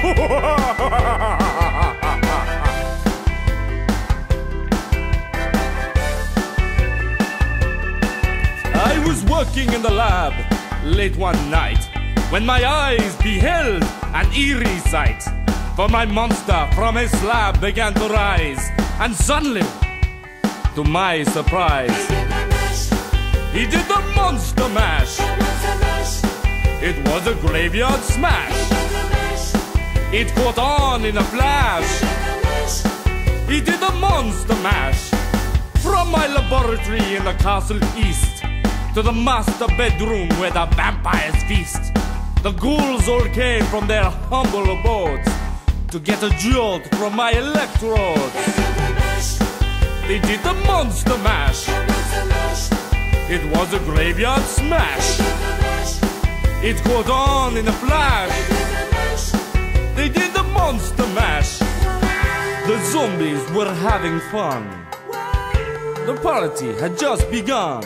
I was working in the lab late one night when my eyes beheld an eerie sight. For my monster from his slab began to rise, and suddenly, to my surprise, he did the monster mash. It was a graveyard smash. It caught on in a flash. He did the monster mash. From my laboratory in the castle east to the master bedroom where the vampires feast. The ghouls all came from their humble abodes to get a jolt from my electrodes. They did the monster mash. It was a graveyard smash. It caught on in a flash. They did the monster mash. The zombies were having fun. The party had just begun.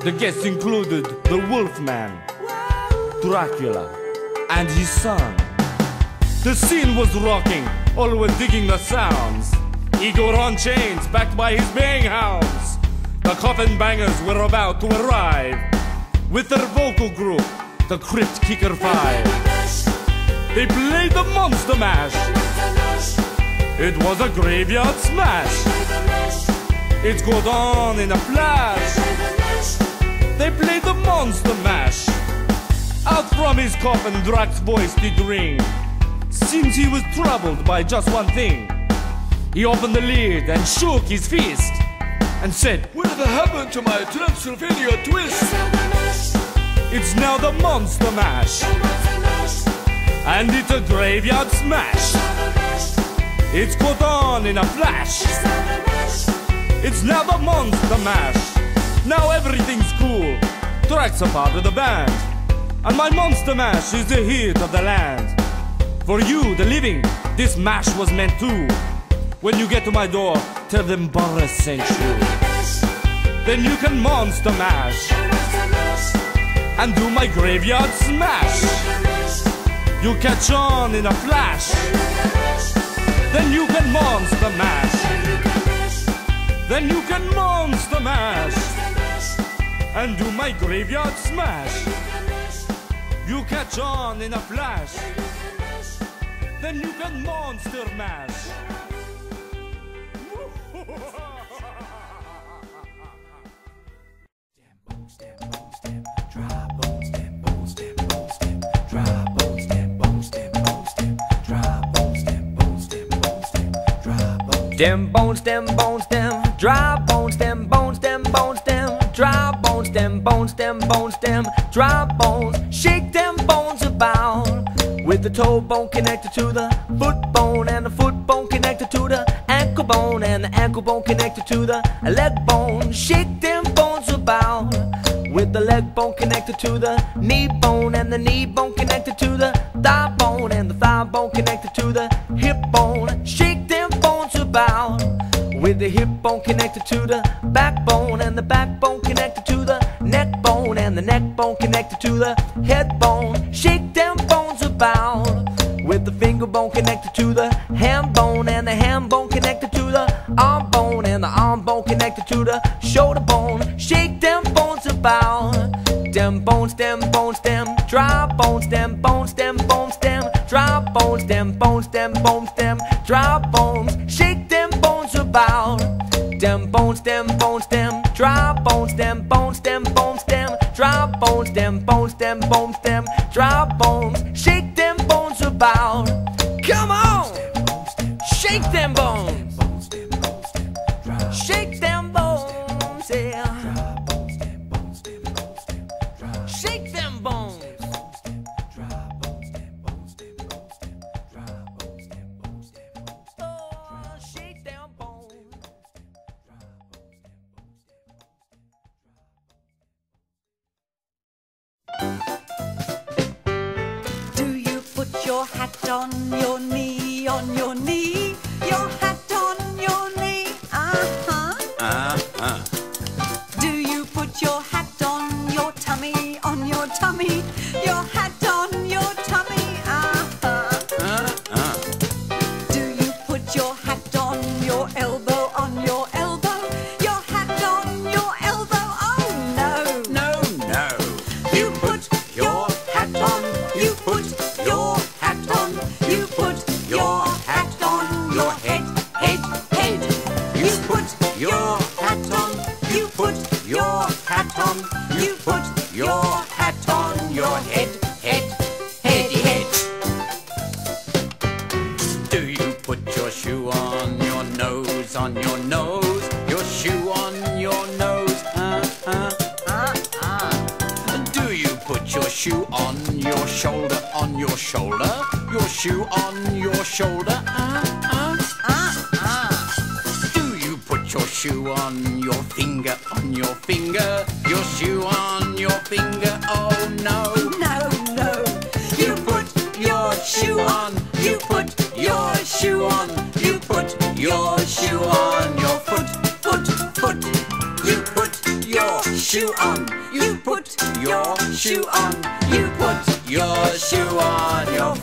The guests included the Wolfman, Dracula, and his son. The scene was rocking, all were digging the sounds. Igor on chains, backed by his baying hounds. The coffin bangers were about to arrive with their vocal group, the Crypt Kicker Five. They played the Monster Mash. It was a graveyard smash. It caught on in a flash. They played the Monster Mash. Out from his coffin, Drac's voice did ring. Seems he was troubled by just one thing. He opened the lid and shook his fist and said, Whatever happened to my Transylvania twist? It's now the Monster Mash. And it's a graveyard smash. It's put on in a flash. It's now the Monster Mash. Now everything's cool. Drac's a part of the band. And my Monster Mash is the hit of the land. For you, the living, this mash was meant to. When you get to my door, tell them Boris sent you. Then you can Monster Mash and do my graveyard smash. You catch on in a flash. Then you can monster mash. Then you can monster mash. And do my graveyard smash. You catch on in a flash. Then you can monster mash. Dem bones, dem bones, dem dry bones, dem bones, dem bones, dem dry bones, dem bones, dem bones, dem dry bones. Shake them bones about with the toe bone connected to the foot bone and the foot bone connected to the ankle bone and the ankle bone connected to the leg bone. Shake them bones about with the leg bone connected to the knee bone and the knee bone connected to the thigh bone and the thigh bone connected to the hip bone. Shake bones about with the hip bone connected to the backbone and the backbone connected to the neck bone and the neck bone connected to the head bone. Shake them bones about with the finger bone connected to the hand bone and the hand bone connected to the arm bone and the arm bone connected to the shoulder bone. Shake them bones about them bones, them bones, them dry bones, them bones, them bones, them dry bones, them bones, them bones, them dry bones. About. Them bones, them bones, them. Dry bones, them bones, them bones, them. Dry bones, them bones, them bones, them. Dry bones. Shake them bones about. Come on, shake them bones, your hat on your knee, on your knee? Your hat on your knee, uh-huh. Uh-huh. Do you put your hat on your tummy, on your tummy? Your hat on put your shoe on your nose, on your nose, your shoe on your nose? Uh, uh, uh, uh. Do you put your shoe on your shoulder, on your shoulder, your shoe on your shoulder? Uh, uh. Do you put your shoe on your finger, on your finger, your shoe on your finger? Oh no, shoe on, You put your shoe on, you put your shoe on. Your